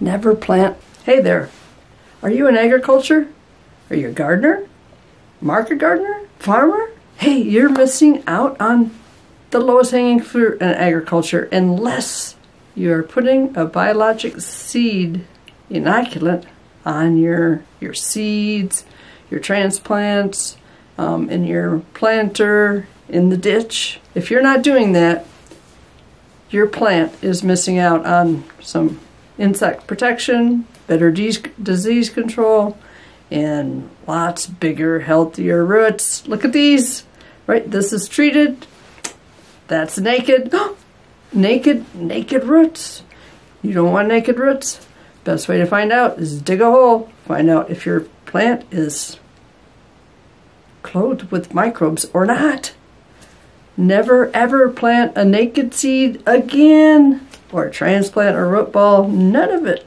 Never plant. Hey there. Are you in agriculture? Are you a gardener? Market gardener? Farmer? Hey, you're missing out on the lowest hanging fruit in agriculture unless you're putting a biologic seed inoculant on your your seeds, your transplants, um, in your planter, in the ditch. If you're not doing that, your plant is missing out on some insect protection, better disease control, and lots bigger, healthier roots. Look at these, right? This is treated. That's naked. naked, naked roots. You don't want naked roots? Best way to find out is dig a hole. Find out if your plant is clothed with microbes or not. Never ever plant a naked seed again, or transplant a root ball, none of it.